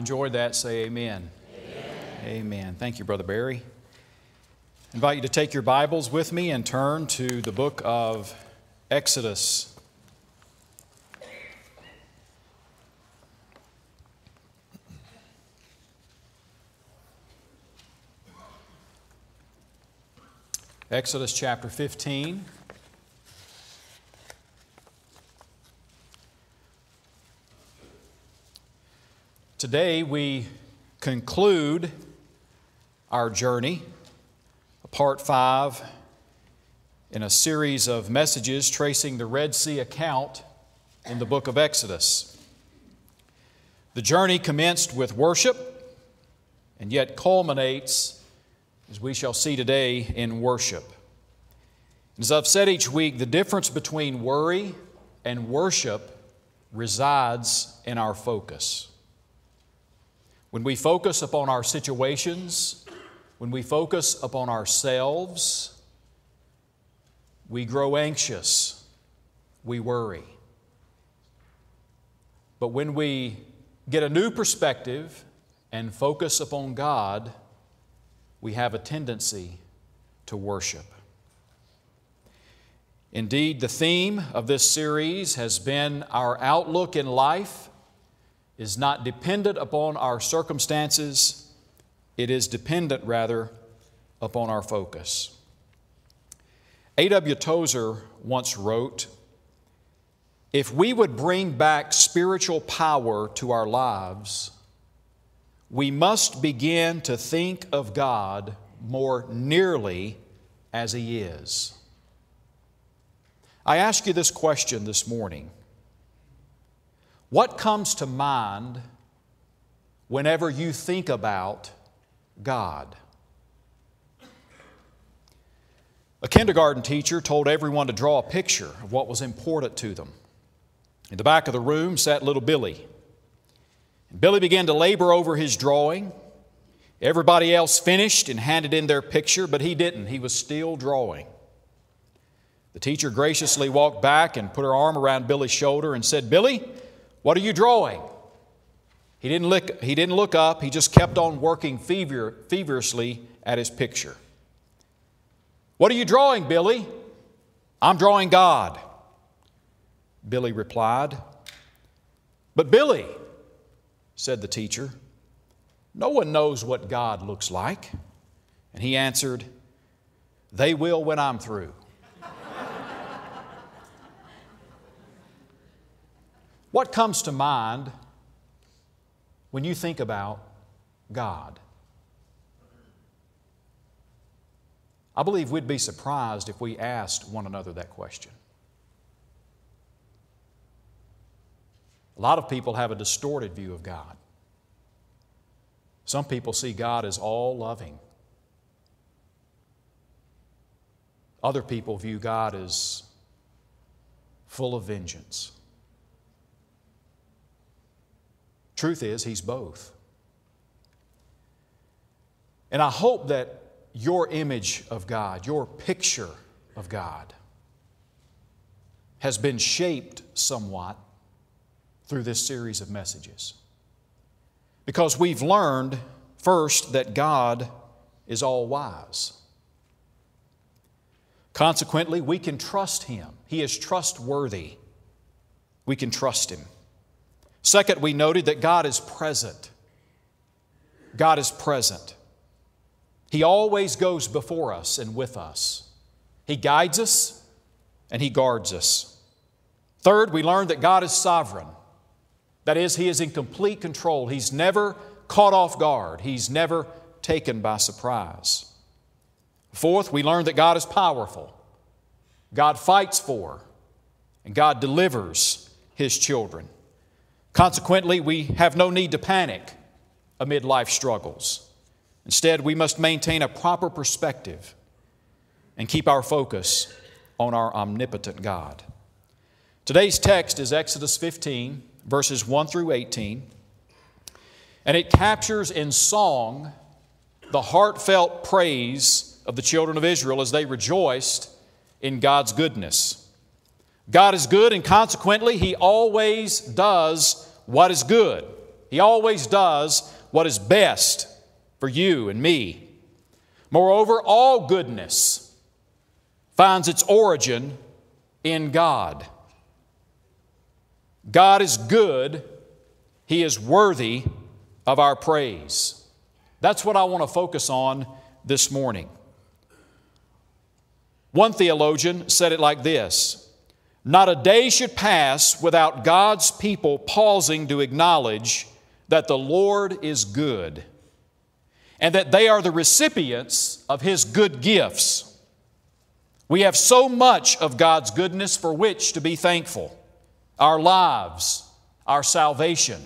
enjoyed that, say amen. Amen. amen. Thank you, Brother Barry. I invite you to take your Bibles with me and turn to the book of Exodus. Exodus chapter 15. Today we conclude our journey, part five, in a series of messages tracing the Red Sea account in the book of Exodus. The journey commenced with worship and yet culminates, as we shall see today, in worship. As I've said each week, the difference between worry and worship resides in our focus. When we focus upon our situations, when we focus upon ourselves, we grow anxious, we worry. But when we get a new perspective and focus upon God, we have a tendency to worship. Indeed, the theme of this series has been our outlook in life is not dependent upon our circumstances, it is dependent rather upon our focus. A.W. Tozer once wrote If we would bring back spiritual power to our lives, we must begin to think of God more nearly as He is. I ask you this question this morning what comes to mind whenever you think about God? A kindergarten teacher told everyone to draw a picture of what was important to them. In the back of the room sat little Billy. Billy began to labor over his drawing. Everybody else finished and handed in their picture, but he didn't. He was still drawing. The teacher graciously walked back and put her arm around Billy's shoulder and said, Billy, what are you drawing? He didn't look, he didn't look up, he just kept on working fever, feverishly at his picture. What are you drawing, Billy? I'm drawing God. Billy replied. But, Billy, said the teacher, no one knows what God looks like. And he answered, They will when I'm through. What comes to mind when you think about God? I believe we'd be surprised if we asked one another that question. A lot of people have a distorted view of God. Some people see God as all loving. Other people view God as full of vengeance. Truth is, He's both. And I hope that your image of God, your picture of God, has been shaped somewhat through this series of messages. Because we've learned, first, that God is all wise. Consequently, we can trust Him. He is trustworthy. We can trust Him. Second, we noted that God is present. God is present. He always goes before us and with us. He guides us and He guards us. Third, we learned that God is sovereign. That is, He is in complete control. He's never caught off guard, He's never taken by surprise. Fourth, we learned that God is powerful. God fights for and God delivers His children. Consequently, we have no need to panic amid life struggles. Instead, we must maintain a proper perspective and keep our focus on our omnipotent God. Today's text is Exodus 15, verses 1 through 18, and it captures in song the heartfelt praise of the children of Israel as they rejoiced in God's goodness. God is good, and consequently, He always does what is good. He always does what is best for you and me. Moreover, all goodness finds its origin in God. God is good, He is worthy of our praise. That's what I want to focus on this morning. One theologian said it like this Not a day should pass without God's people pausing to acknowledge that the Lord is good and that they are the recipients of His good gifts. We have so much of God's goodness for which to be thankful our lives, our salvation,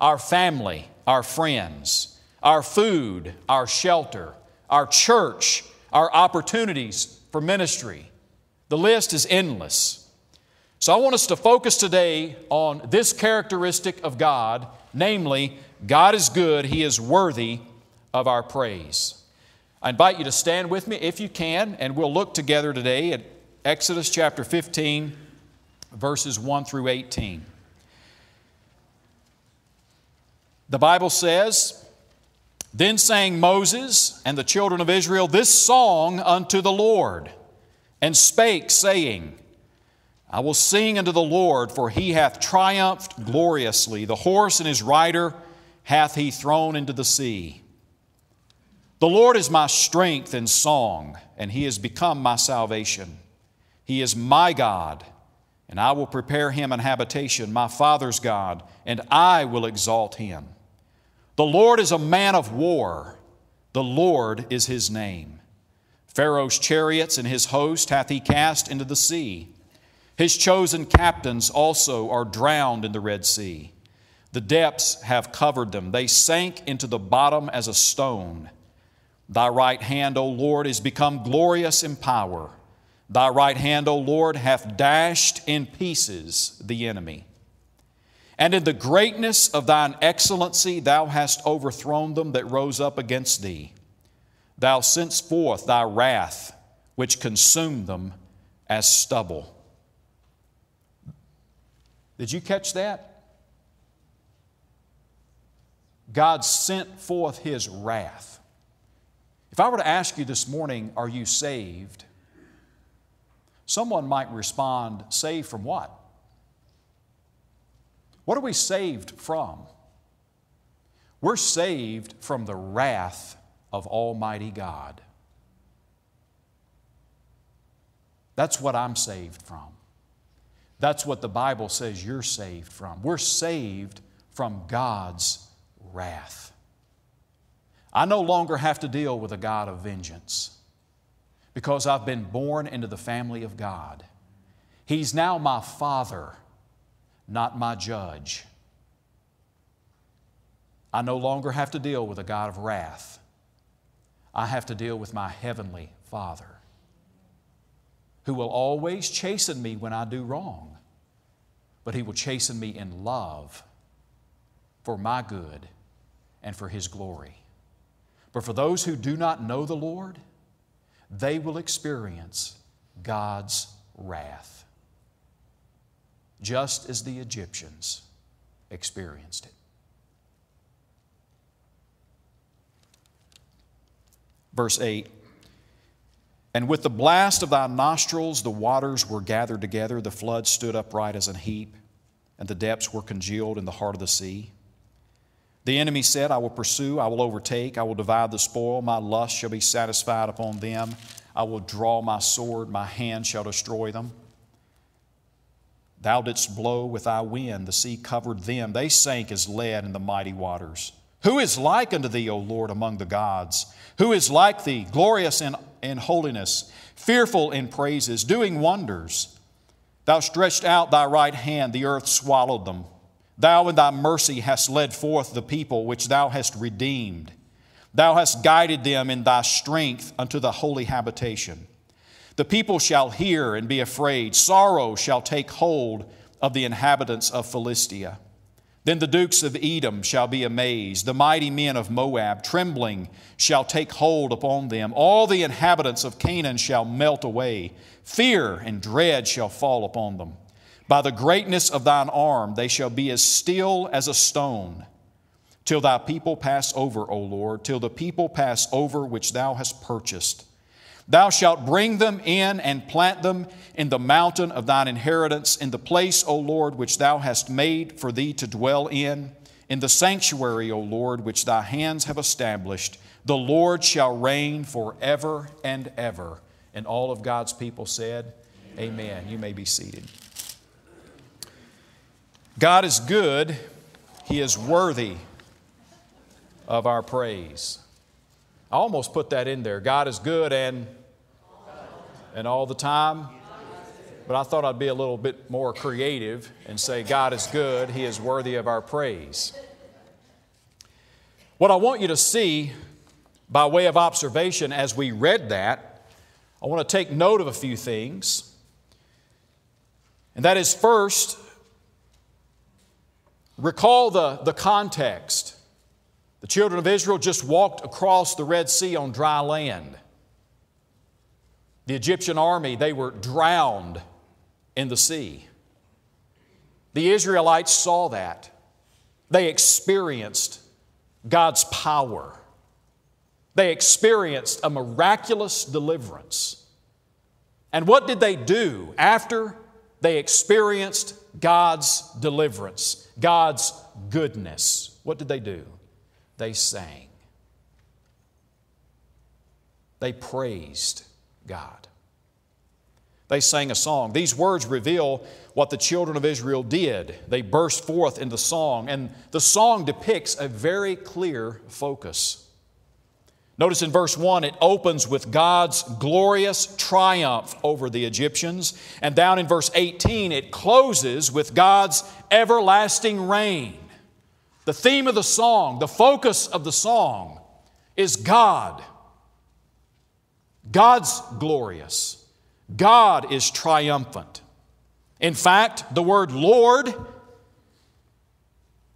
our family, our friends, our food, our shelter, our church, our opportunities for ministry. The list is endless. So I want us to focus today on this characteristic of God, namely, God is good, He is worthy of our praise. I invite you to stand with me if you can, and we'll look together today at Exodus chapter 15, verses 1 through 18. The Bible says, Then sang Moses and the children of Israel this song unto the Lord, and spake, saying, I will sing unto the Lord, for he hath triumphed gloriously. The horse and his rider hath he thrown into the sea. The Lord is my strength and song, and he has become my salvation. He is my God and I will prepare him an habitation, my father's God, and I will exalt him. The Lord is a man of war, the Lord is his name. Pharaoh's chariots and his host hath he cast into the sea. His chosen captains also are drowned in the Red Sea. The depths have covered them, they sank into the bottom as a stone. Thy right hand, O Lord, is become glorious in power. Thy right hand, O Lord, hath dashed in pieces the enemy. And in the greatness of thine excellency, thou hast overthrown them that rose up against thee. Thou sentst forth thy wrath, which consumed them as stubble. Did you catch that? God sent forth his wrath. If I were to ask you this morning, are you saved? Someone might respond, saved from what? What are we saved from? We're saved from the wrath of Almighty God. That's what I'm saved from. That's what the Bible says you're saved from. We're saved from God's wrath. I no longer have to deal with a God of vengeance because I've been born into the family of God. He's now my Father, not my judge. I no longer have to deal with a God of wrath. I have to deal with my Heavenly Father, who will always chasten me when I do wrong, but He will chasten me in love for my good and for His glory. But for those who do not know the Lord, they will experience God's wrath, just as the Egyptians experienced it. Verse 8 And with the blast of thy nostrils the waters were gathered together, the flood stood upright as an heap, and the depths were congealed in the heart of the sea. The enemy said, I will pursue, I will overtake, I will divide the spoil, my lust shall be satisfied upon them. I will draw my sword, my hand shall destroy them. Thou didst blow with thy wind, the sea covered them. They sank as lead in the mighty waters. Who is like unto thee, O Lord, among the gods? Who is like thee, glorious in, in holiness, fearful in praises, doing wonders? Thou stretched out thy right hand, the earth swallowed them. Thou in thy mercy hast led forth the people which thou hast redeemed. Thou hast guided them in thy strength unto the holy habitation. The people shall hear and be afraid. Sorrow shall take hold of the inhabitants of Philistia. Then the dukes of Edom shall be amazed. The mighty men of Moab, trembling, shall take hold upon them. All the inhabitants of Canaan shall melt away. Fear and dread shall fall upon them. By the greatness of thine arm they shall be as still as a stone. till thy people pass over, O Lord, till the people pass over which thou hast purchased. Thou shalt bring them in and plant them in the mountain of thine inheritance, in the place, O Lord, which thou hast made for thee to dwell in, in the sanctuary, O Lord, which thy hands have established. The Lord shall reign forever and ever. And all of God's people said, Amen. Amen. You may be seated. God is good, He is worthy of our praise. I almost put that in there. God is good and and all the time. But I thought I'd be a little bit more creative and say God is good, he is worthy of our praise. What I want you to see by way of observation as we read that, I want to take note of a few things. And that is first, recall the, the context. The children of Israel just walked across the Red Sea on dry land. The Egyptian army, they were drowned in the sea. The Israelites saw that. They experienced God's power. They experienced a miraculous deliverance. And what did they do after they experienced God's deliverance, God's goodness? What did they do? they sang. They praised God. They sang a song. These words reveal what the children of Israel did. They burst forth into song, and the song depicts a very clear focus. Notice in verse 1, it opens with God's glorious triumph over the Egyptians. And down in verse 18, it closes with God's everlasting reign. The theme of the song, the focus of the song is God. God's glorious. God is triumphant. In fact, the word Lord,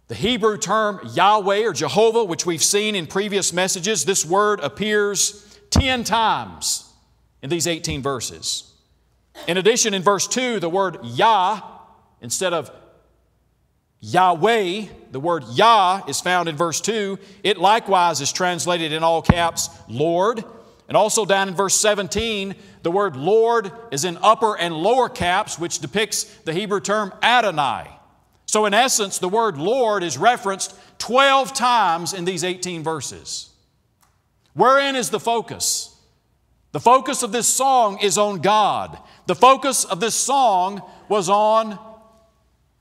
the Hebrew term Yahweh or Jehovah, which we've seen in previous messages, this word appears 10 times in these 18 verses. In addition, in verse 2, the word Yah, instead of Yahweh, the word Yah is found in verse 2. It likewise is translated in all caps, Lord. And also down in verse 17, the word Lord is in upper and lower caps, which depicts the Hebrew term Adonai. So, in essence, the word Lord is referenced 12 times in these 18 verses. Wherein is the focus? The focus of this song is on God. The focus of this song was on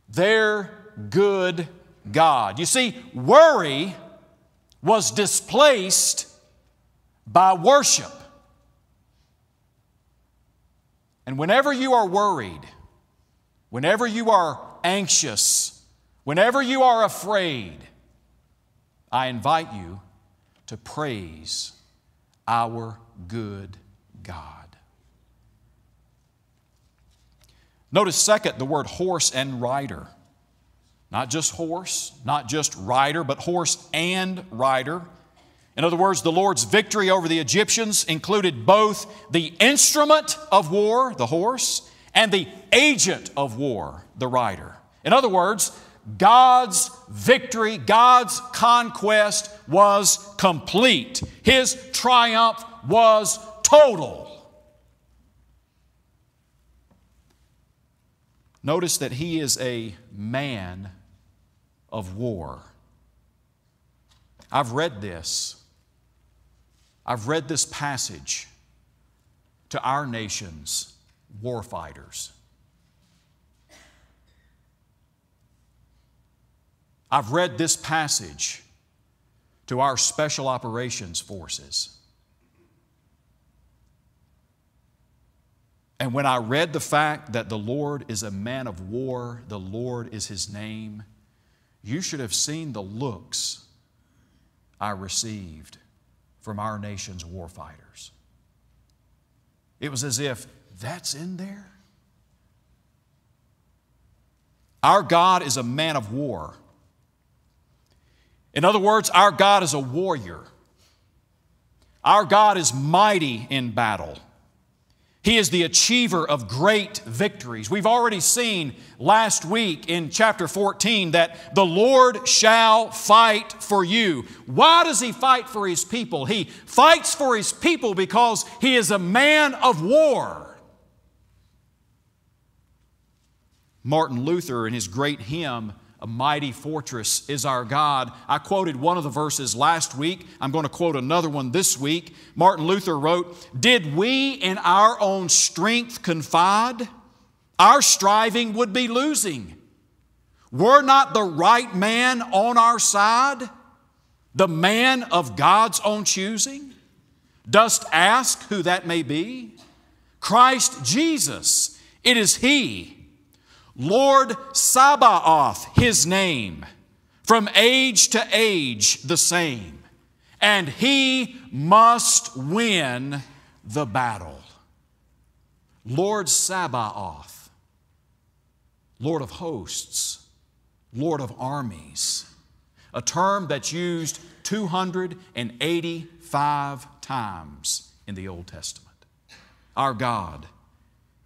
their good God. You see, worry was displaced by worship. And whenever you are worried, whenever you are anxious, whenever you are afraid, I invite you to praise our good God. Notice, second, the word horse and rider. Not just horse, not just rider, but horse and rider. In other words, the Lord's victory over the Egyptians included both the instrument of war, the horse, and the agent of war, the rider. In other words, God's victory, God's conquest was complete. His triumph was total. Notice that he is a man of war. I've read this. I've read this passage to our nation's warfighters. I've read this passage to our special operations forces. And when I read the fact that the Lord is a man of war, the Lord is his name, you should have seen the looks I received from our nation's warfighters. It was as if that's in there. Our God is a man of war. In other words, our God is a warrior. Our God is mighty in battle. He is the achiever of great victories. We've already seen last week in chapter 14 that the Lord shall fight for you. Why does He fight for His people? He fights for His people because He is a man of war. Martin Luther, in his great hymn, a mighty fortress is our God. I quoted one of the verses last week. I'm going to quote another one this week. Martin Luther wrote, Did we in our own strength confide? Our striving would be losing. Were not the right man on our side, the man of God's own choosing? Dost ask who that may be? Christ Jesus, it is He Lord Sabaoth, his name, from age to age the same, and he must win the battle. Lord Sabaoth, Lord of hosts, Lord of armies, a term that's used 285 times in the Old Testament. Our God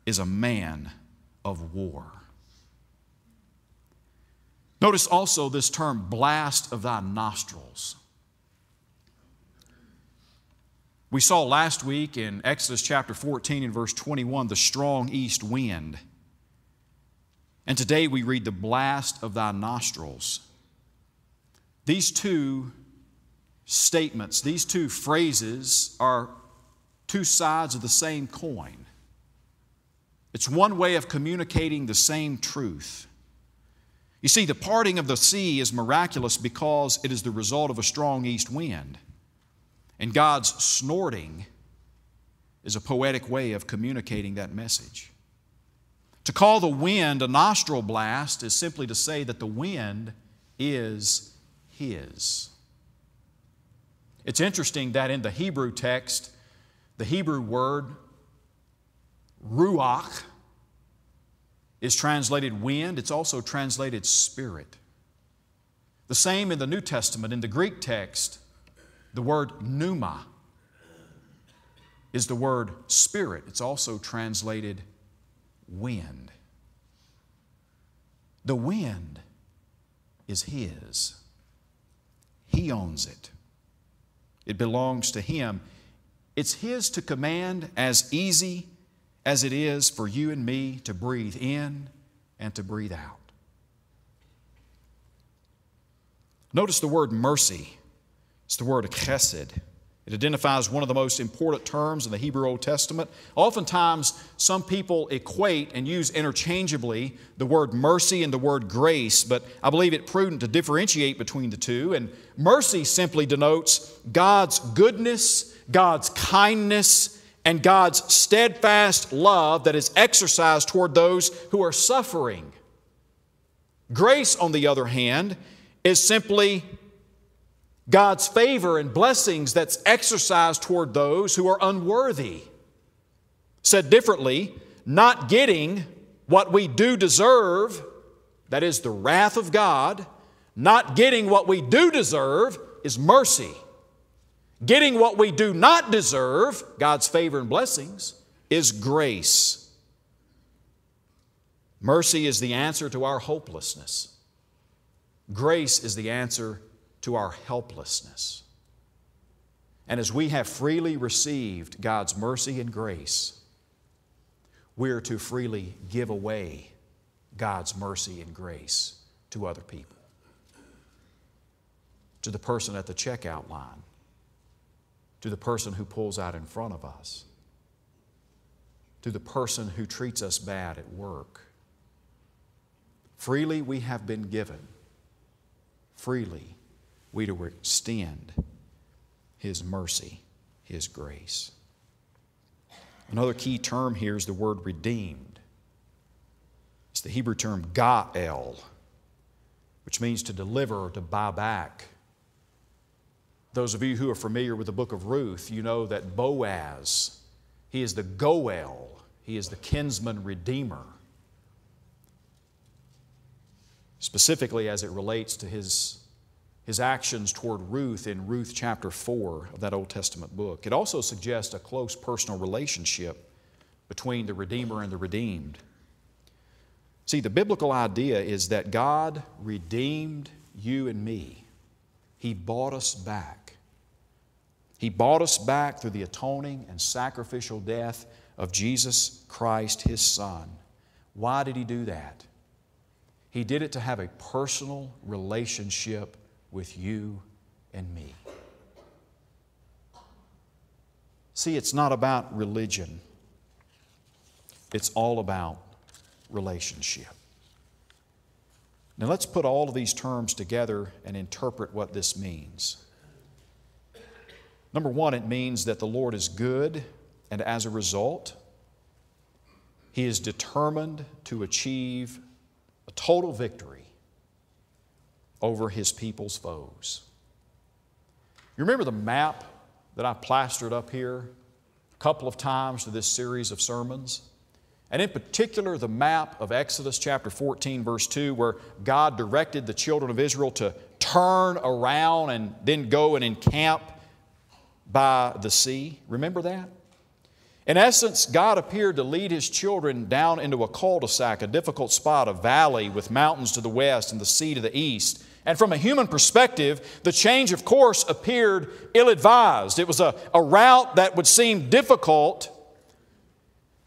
is a man of war. Notice also this term, blast of thy nostrils. We saw last week in Exodus chapter 14 and verse 21 the strong east wind. And today we read the blast of thy nostrils. These two statements, these two phrases are two sides of the same coin. It's one way of communicating the same truth. You see, the parting of the sea is miraculous because it is the result of a strong east wind. And God's snorting is a poetic way of communicating that message. To call the wind a nostril blast is simply to say that the wind is His. It's interesting that in the Hebrew text, the Hebrew word ruach is translated wind, it's also translated spirit. The same in the New Testament. In the Greek text, the word pneuma is the word spirit. It's also translated wind. The wind is His, He owns it, it belongs to Him. It's His to command as easy as it is for you and me to breathe in and to breathe out. Notice the word mercy. It's the word chesed. It identifies one of the most important terms in the Hebrew Old Testament. Oftentimes, some people equate and use interchangeably the word mercy and the word grace, but I believe it prudent to differentiate between the two. And mercy simply denotes God's goodness, God's kindness, and God's steadfast love that is exercised toward those who are suffering. Grace, on the other hand, is simply God's favor and blessings that's exercised toward those who are unworthy. Said differently, not getting what we do deserve, that is the wrath of God, not getting what we do deserve is mercy. Getting what we do not deserve, God's favor and blessings, is grace. Mercy is the answer to our hopelessness. Grace is the answer to our helplessness. And as we have freely received God's mercy and grace, we are to freely give away God's mercy and grace to other people. To the person at the checkout line, to the person who pulls out in front of us, to the person who treats us bad at work. Freely we have been given, freely we to extend His mercy, His grace. Another key term here is the word redeemed. It's the Hebrew term ga'el, which means to deliver or to buy back. Those of you who are familiar with the book of Ruth, you know that Boaz, he is the Goel, he is the kinsman redeemer. Specifically, as it relates to his, his actions toward Ruth in Ruth chapter 4 of that Old Testament book. It also suggests a close personal relationship between the Redeemer and the redeemed. See, the biblical idea is that God redeemed you and me. He bought us back. He bought us back through the atoning and sacrificial death of Jesus Christ, His Son. Why did He do that? He did it to have a personal relationship with you and me. See, it's not about religion, it's all about relationship. Now, let's put all of these terms together and interpret what this means. Number one, it means that the Lord is good, and as a result, He is determined to achieve a total victory over His people's foes. You remember the map that I plastered up here a couple of times to this series of sermons? And in particular, the map of Exodus chapter 14, verse 2, where God directed the children of Israel to turn around and then go and encamp by the sea. Remember that? In essence, God appeared to lead His children down into a cul de sac, a difficult spot, a valley with mountains to the west and the sea to the east. And from a human perspective, the change of course appeared ill advised. It was a, a route that would seem difficult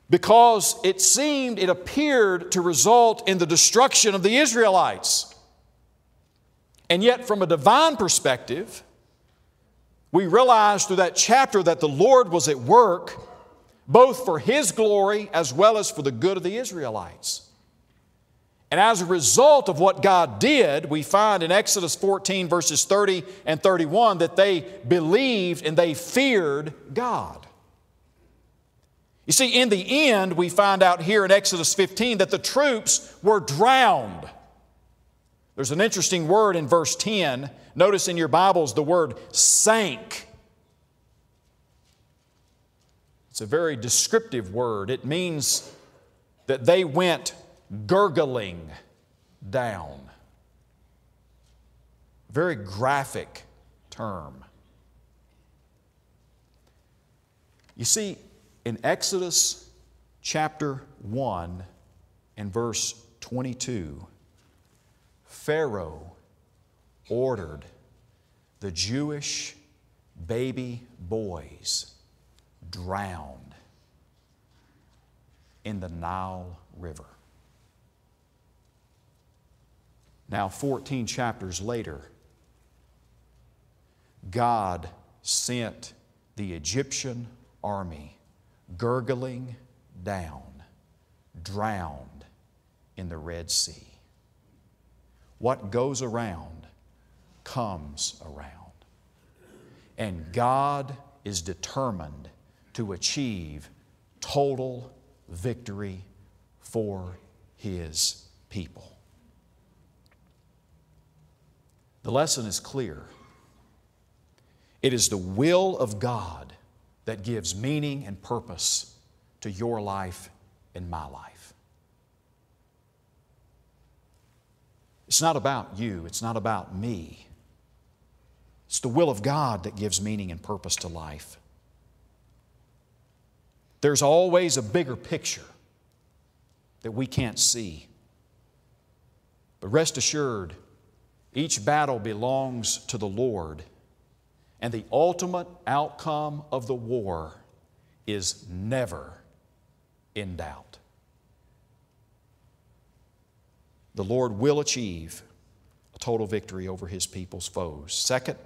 because it seemed, it appeared to result in the destruction of the Israelites. And yet, from a divine perspective, we realize through that chapter that the Lord was at work both for His glory as well as for the good of the Israelites. And as a result of what God did, we find in Exodus 14, verses 30 and 31, that they believed and they feared God. You see, in the end, we find out here in Exodus 15 that the troops were drowned. There's an interesting word in verse 10. Notice in your Bibles the word sank. It's a very descriptive word. It means that they went gurgling down. Very graphic term. You see, in Exodus chapter 1 and verse 22, Pharaoh ordered the Jewish baby boys drowned in the Nile River. Now, 14 chapters later, God sent the Egyptian army gurgling down, drowned in the Red Sea. What goes around comes around. And God is determined to achieve total victory for His people. The lesson is clear. It is the will of God that gives meaning and purpose to your life and my life. It's not about you, it's not about me. It's the will of God that gives meaning and purpose to life. There's always a bigger picture that we can't see. But rest assured, each battle belongs to the Lord and the ultimate outcome of the war is never in doubt. The Lord will achieve a total victory over his people's foes. Second,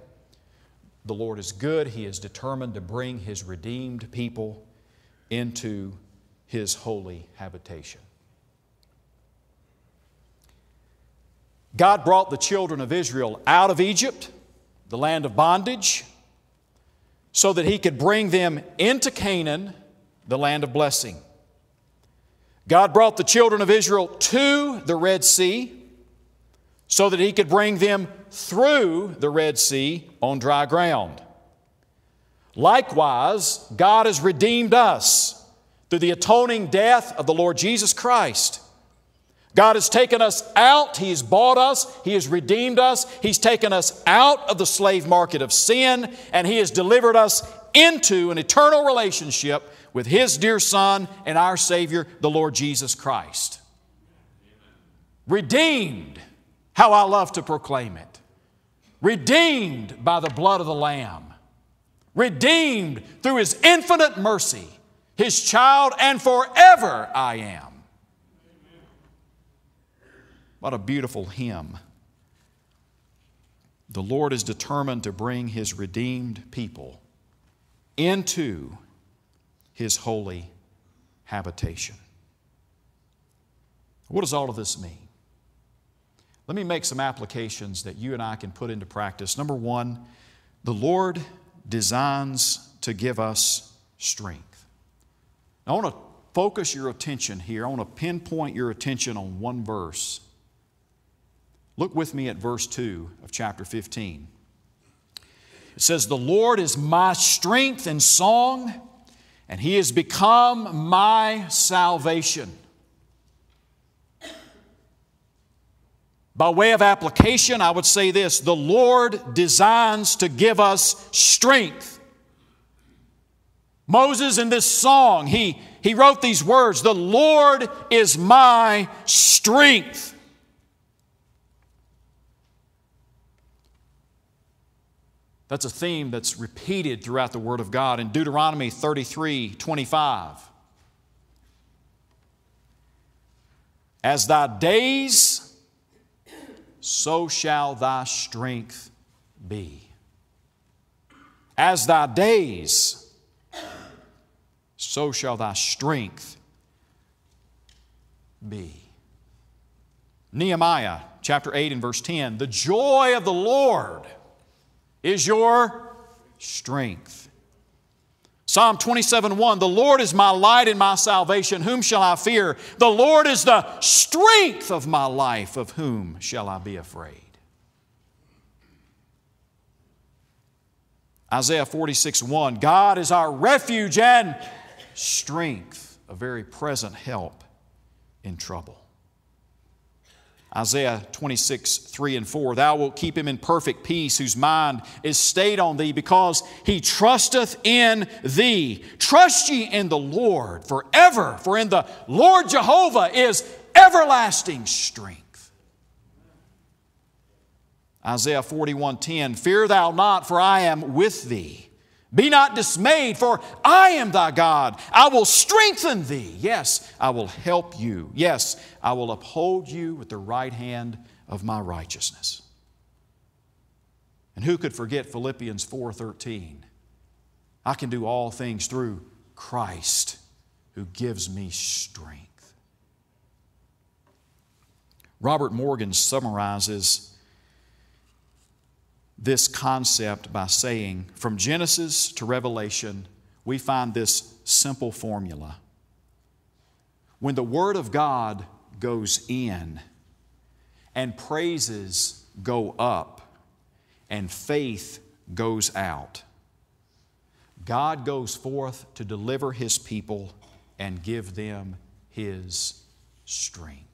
the Lord is good. He is determined to bring his redeemed people into his holy habitation. God brought the children of Israel out of Egypt the land of bondage, so that he could bring them into Canaan, the land of blessing. God brought the children of Israel to the Red Sea so that he could bring them through the Red Sea on dry ground. Likewise, God has redeemed us through the atoning death of the Lord Jesus Christ. God has taken us out. He has bought us. He has redeemed us. He's taken us out of the slave market of sin, and He has delivered us into an eternal relationship with His dear Son and our Savior, the Lord Jesus Christ. Redeemed, how I love to proclaim it. Redeemed by the blood of the Lamb. Redeemed through His infinite mercy. His child, and forever I am. What a beautiful hymn. The Lord is determined to bring His redeemed people into His holy habitation. What does all of this mean? Let me make some applications that you and I can put into practice. Number one, the Lord designs to give us strength. I want to focus your attention here. I want to pinpoint your attention on one verse. Look with me at verse 2 of chapter 15. It says, The Lord is my strength and song, and He has become my salvation. By way of application, I would say this the Lord designs to give us strength. Moses, in this song, he, he wrote these words The Lord is my strength. That's a theme that's repeated throughout the Word of God in Deuteronomy 33 25. As thy days, so shall thy strength be. As thy days, so shall thy strength be. Nehemiah chapter 8 and verse 10 The joy of the Lord is your strength. Psalm 27 1 The Lord is my light and my salvation. Whom shall I fear? The Lord is the strength of my life. Of whom shall I be afraid? Isaiah 46 1 God is our refuge and strength, a very present help in trouble. Isaiah 26, 3 and 4. Thou wilt keep him in perfect peace, whose mind is stayed on thee, because he trusteth in thee. Trust ye in the Lord forever, for in the Lord Jehovah is everlasting strength. Isaiah 41, 10. Fear thou not, for I am with thee. Be not dismayed, for I am thy God. I will strengthen thee. Yes, I will help you. Yes, I will uphold you with the right hand of my righteousness. And who could forget Philippians 4:13? I can do all things through Christ who gives me strength. Robert Morgan summarizes this concept by saying from Genesis to Revelation, we find this simple formula. When the Word of God goes in and praises go up and faith goes out, God goes forth to deliver His people and give them His strength.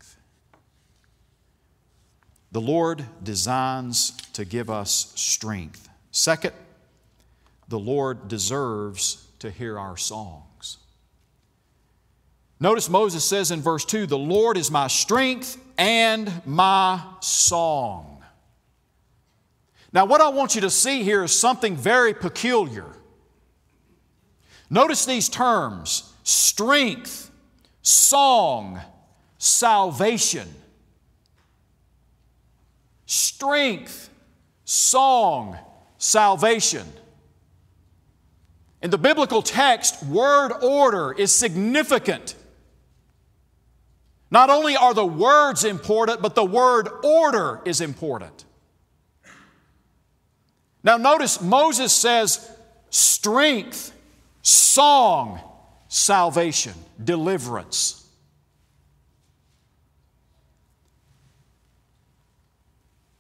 The Lord designs to give us strength. Second, the Lord deserves to hear our songs. Notice Moses says in verse 2 The Lord is my strength and my song. Now, what I want you to see here is something very peculiar. Notice these terms strength, song, salvation strength, song, salvation. In the biblical text, word order is significant. Not only are the words important, but the word order is important. Now, notice Moses says strength, song, salvation, deliverance.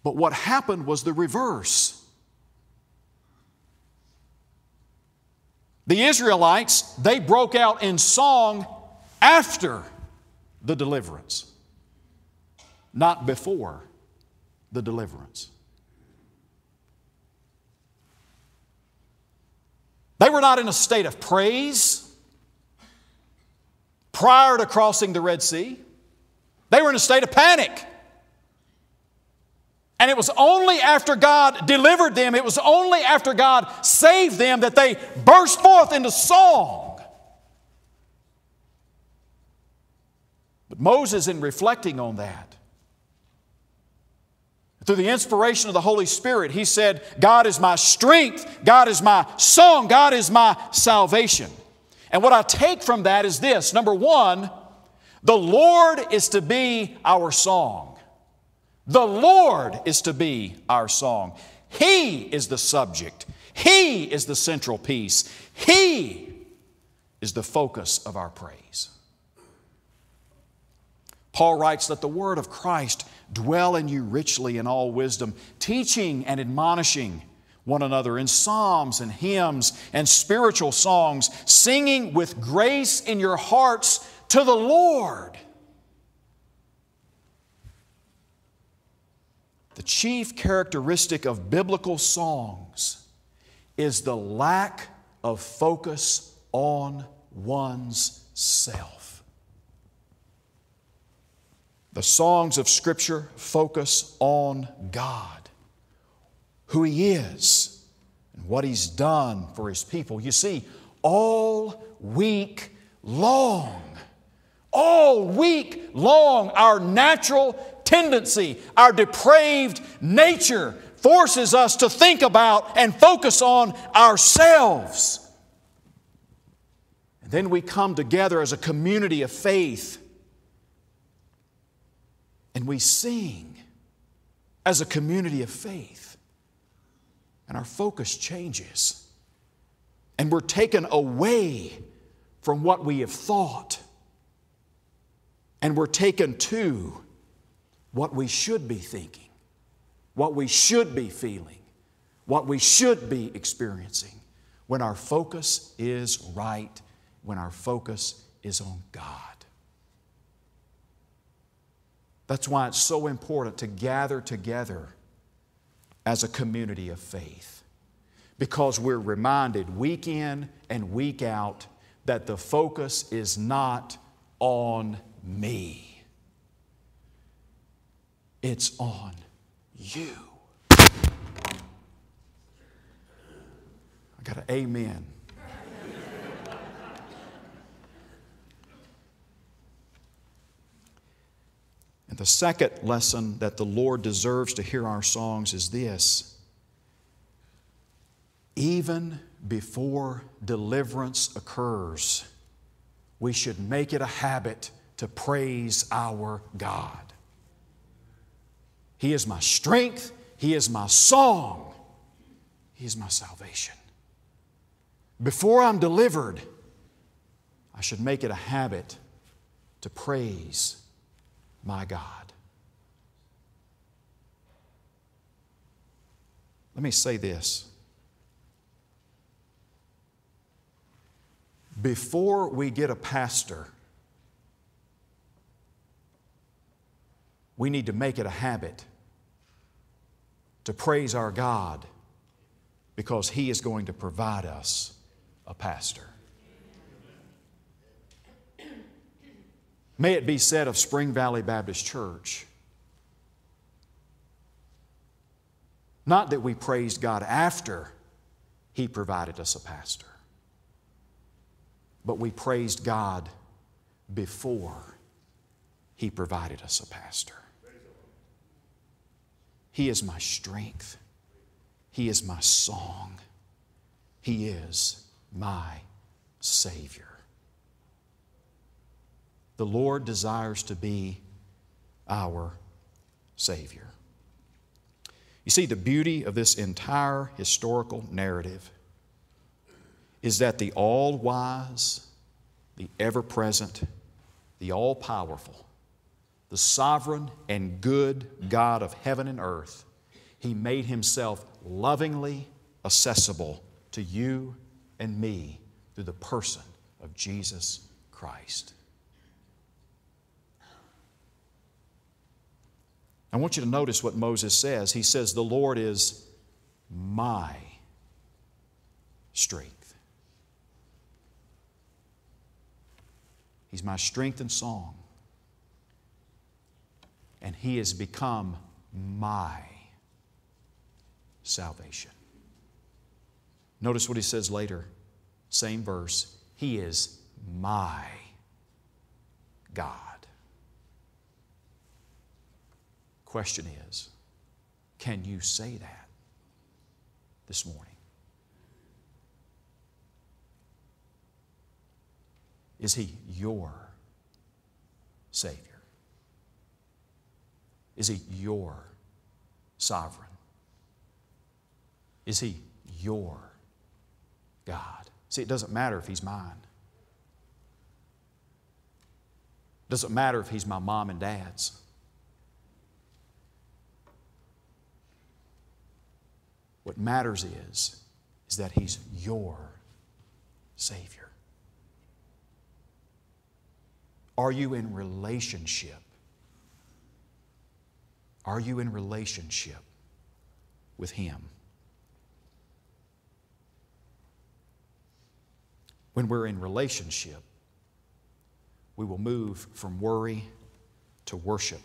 But what happened was the reverse. The Israelites, they broke out in song after the deliverance, not before the deliverance. They were not in a state of praise prior to crossing the Red Sea. They were in a state of panic. And it was only after God delivered them, it was only after God saved them that they burst forth into song. But Moses, in reflecting on that, through the inspiration of the Holy Spirit, he said, God is my strength, God is my song, God is my salvation. And what I take from that is this number one, the Lord is to be our song. The Lord is to be our song. He is the subject. He is the central piece. He is the focus of our praise. Paul writes, Let the word of Christ dwell in you richly in all wisdom, teaching and admonishing one another in psalms and hymns and spiritual songs, singing with grace in your hearts to the Lord. The chief characteristic of biblical songs is the lack of focus on one's self. The songs of Scripture focus on God, who He is, and what He's done for His people. You see, all week long, all week long, our natural tendency, our depraved nature forces us to think about and focus on ourselves. And then we come together as a community of faith and we sing as a community of faith. And our focus changes. And we're taken away from what we have thought. And we're taken to what we should be thinking, what we should be feeling, what we should be experiencing when our focus is right, when our focus is on God. That's why it's so important to gather together as a community of faith. Because we're reminded week in and week out that the focus is not on me, it's on you. I got an amen. And the second lesson that the Lord deserves to hear our songs is this even before deliverance occurs, we should make it a habit to praise our God. He is my strength, He is my song, He is my salvation. Before I'm delivered, I should make it a habit to praise my God. Let me say this. Before we get a pastor, we need to make it a habit to praise our God because He is going to provide us a pastor. May it be said of Spring Valley Baptist Church, not that we praised God after He provided us a pastor, but we praised God before He provided us a pastor. He is my strength. He is my song. He is my Savior. The Lord desires to be our Savior. You see, the beauty of this entire historical narrative is that the all wise, the ever present, the all powerful, the sovereign and good God of heaven and earth, He made Himself lovingly accessible to you and me through the person of Jesus Christ. I want you to notice what Moses says. He says, The Lord is my strength. He's my strength and song. And He has become my salvation. Notice what He says later, same verse. He is my God. Question is, can you say that this morning? Is He your Savior? Is He your sovereign? Is He your God? See, it doesn't matter if He's mine. It doesn't matter if He's my mom and dad's. What matters is, is that He's your Savior. Are you in relationship? Are you in relationship with Him? When we're in relationship, we will move from worry to worship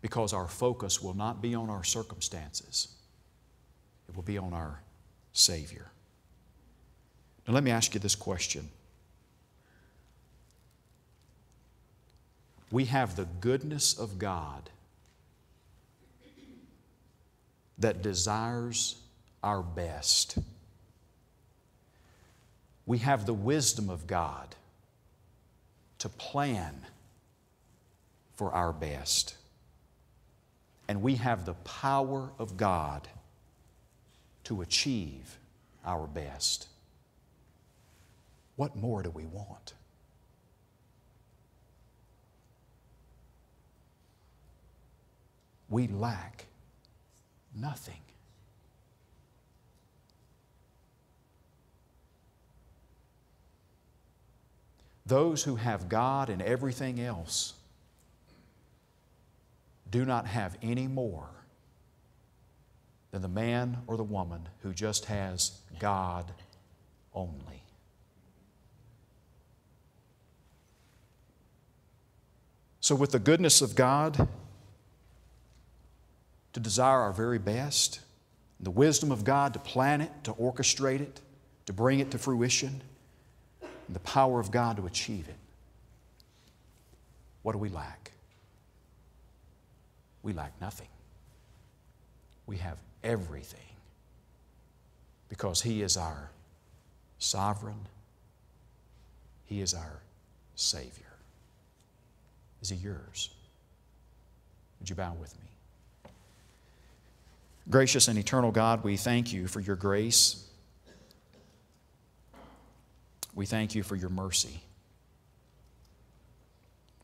because our focus will not be on our circumstances, it will be on our Savior. Now, let me ask you this question We have the goodness of God that desires our best. We have the wisdom of God to plan for our best. And we have the power of God to achieve our best. What more do we want? We lack nothing. Those who have God and everything else do not have any more than the man or the woman who just has God only. So, with the goodness of God, to desire our very best, the wisdom of God to plan it, to orchestrate it, to bring it to fruition, and the power of God to achieve it. What do we lack? We lack nothing. We have everything because He is our sovereign, He is our Savior. Is He yours? Would you bow with me? Gracious and eternal God, we thank you for your grace. We thank you for your mercy.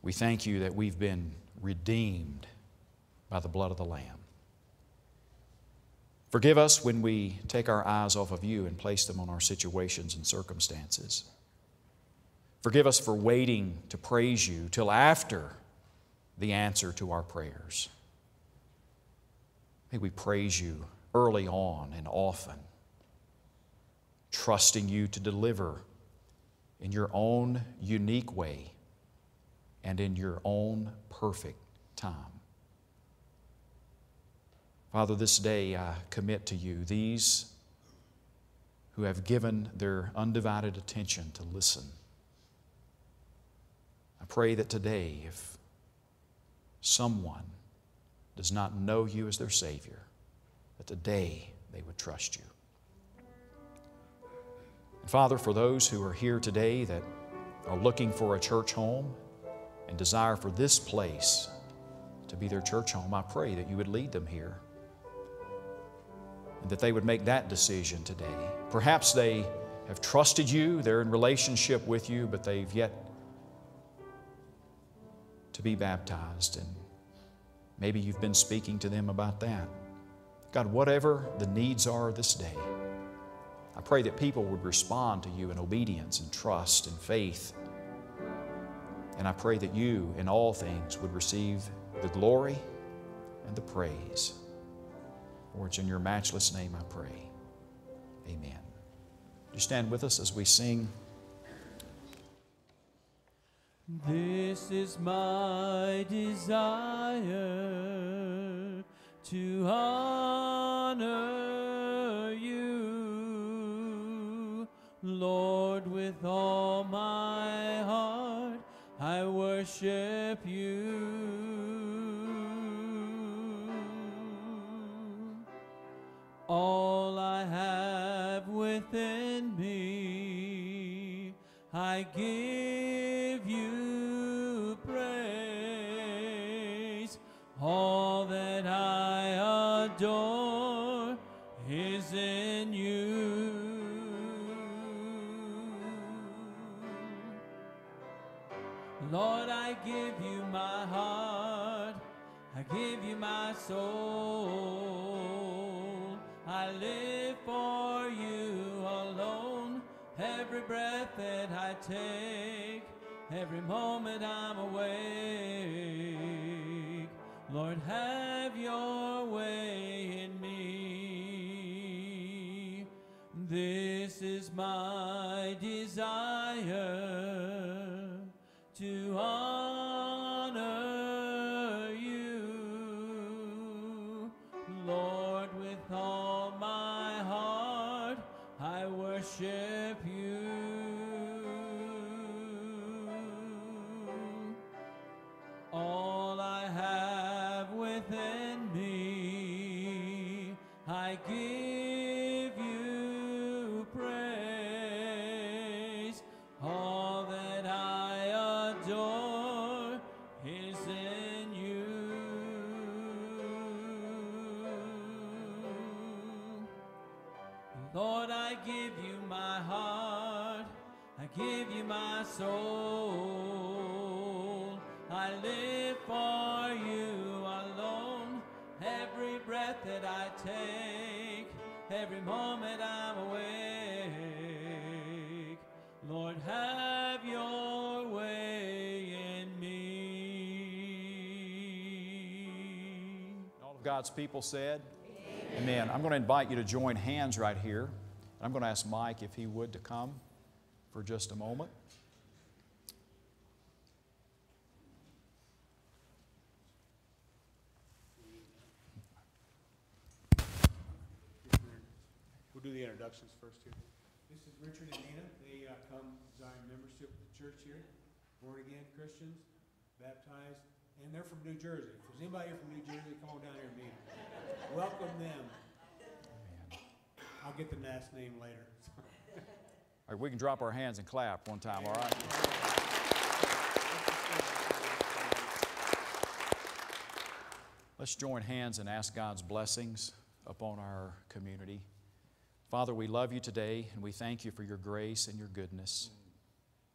We thank you that we've been redeemed by the blood of the Lamb. Forgive us when we take our eyes off of you and place them on our situations and circumstances. Forgive us for waiting to praise you till after the answer to our prayers. May we praise you early on and often, trusting you to deliver in your own unique way and in your own perfect time. Father, this day I commit to you these who have given their undivided attention to listen. I pray that today, if someone does not know you as their Savior, that today they would trust you. And Father, for those who are here today that are looking for a church home and desire for this place to be their church home, I pray that you would lead them here and that they would make that decision today. Perhaps they have trusted you, they're in relationship with you, but they've yet to be baptized and Maybe you've been speaking to them about that. God, whatever the needs are this day, I pray that people would respond to you in obedience and trust and faith. And I pray that you, in all things, would receive the glory and the praise. For it's in your matchless name I pray. Amen. You stand with us as we sing. This is my desire to honor you, Lord, with all my heart I worship you. All I have within me, I give adore is in you. Lord, I give you my heart. I give you my soul. I live for you alone. Every breath that I take, every moment I'm awake. Lord, have your way This is my desire soul. I live for you alone. Every breath that I take, every moment I'm awake. Lord, have your way in me. All of God's people said, Amen. Amen. I'm going to invite you to join hands right here. I'm going to ask Mike if he would to come for just a moment. We'll do the introductions first here. This is Richard and Nina. They uh, come design membership of the church here, born again Christians, baptized, and they're from New Jersey. If there's anybody here from New Jersey, come on down here and meet them. Welcome them. I'll get the last name later. All right, we can drop our hands and clap one time, all right? Let's join hands and ask God's blessings upon our community. Father, we love you today and we thank you for your grace and your goodness.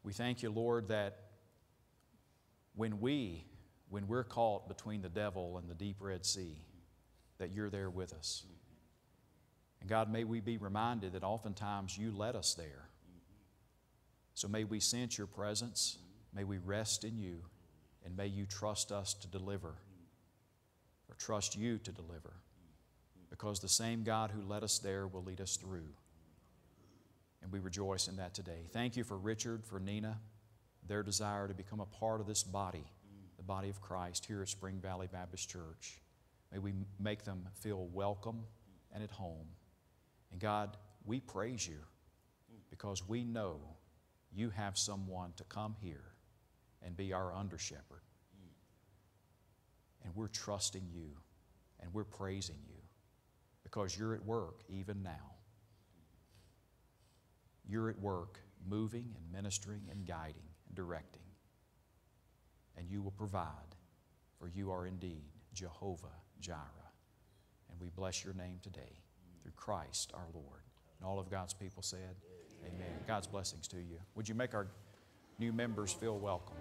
We thank you, Lord, that when we, when we're caught between the devil and the deep Red Sea, that you're there with us. And God, may we be reminded that oftentimes you led us there. So may we sense your presence, may we rest in you, and may you trust us to deliver, or trust you to deliver, because the same God who led us there will lead us through. And we rejoice in that today. Thank you for Richard, for Nina, their desire to become a part of this body, the body of Christ here at Spring Valley Baptist Church. May we make them feel welcome and at home. And God, we praise you because we know you have someone to come here and be our under shepherd. And we're trusting you and we're praising you because you're at work even now. You're at work moving and ministering and guiding and directing. And you will provide, for you are indeed Jehovah Jireh. And we bless your name today through Christ our Lord. And all of God's people said, Amen. God's blessings to you. Would you make our new members feel welcome?